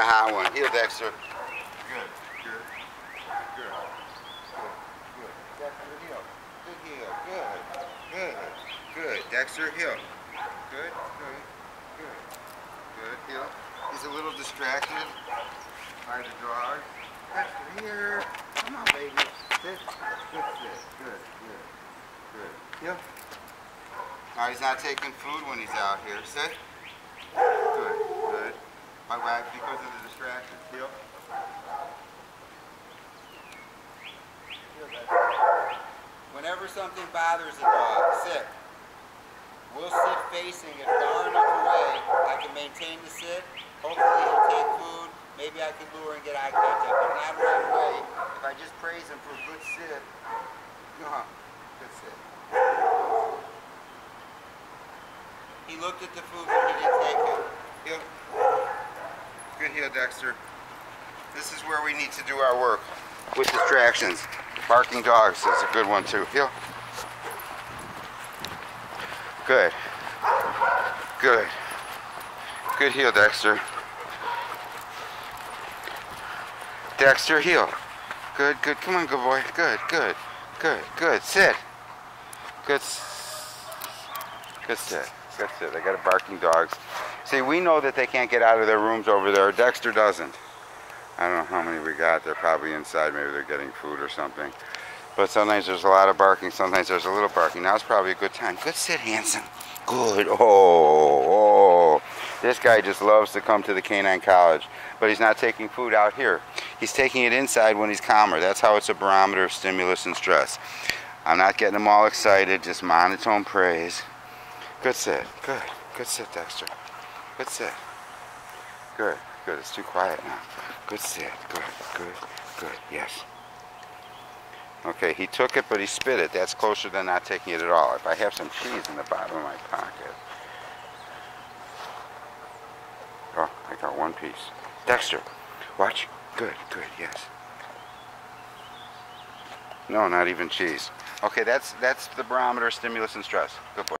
High one. Heel, Dexter. Good, good, good, good. Dexter, heel. Good. Good, good, good. Dexter, heel. Good, good, good. Good, heel. He's a little distracted by the dog. Dexter, here. Come on, baby. Sit. Good sit. Good, good, good. Heel. Now he's not taking food when he's out here. Sit. My because of the distraction. Heel. Whenever something bothers a dog, sit. We'll sit facing it far enough away. I can maintain the sit. Hopefully he'll take food. Maybe I can lure and get eye contact, but not right away. If I just praise him for a good sit, uh, -huh. good sit. He looked at the food, but he didn't take it. Heel. Good heel, Dexter. This is where we need to do our work with distractions. Barking dogs is a good one too. Heel. Good. Good. Good heel, Dexter. Dexter, heel. Good, good. Come on, good boy. Good, good, good, good. Sit. Good. Good sit. Good sit. They got a barking dogs. See, we know that they can't get out of their rooms over there. Dexter doesn't. I don't know how many we got. They're probably inside. Maybe they're getting food or something. But sometimes there's a lot of barking. Sometimes there's a little barking. Now's probably a good time. Good sit, Hanson. Good. Oh, oh. This guy just loves to come to the canine college. But he's not taking food out here. He's taking it inside when he's calmer. That's how it's a barometer of stimulus and stress. I'm not getting them all excited. Just monotone praise. Good sit. Good. Good sit, Dexter. Good sit. Good. Good. It's too quiet now. Good sit. Good. Good. Good. Yes. Okay, he took it, but he spit it. That's closer than not taking it at all. If I have some cheese in the bottom of my pocket. Oh, I got one piece. Dexter, watch. Good, good, yes. No, not even cheese. Okay, that's that's the barometer, stimulus, and stress. Good boy.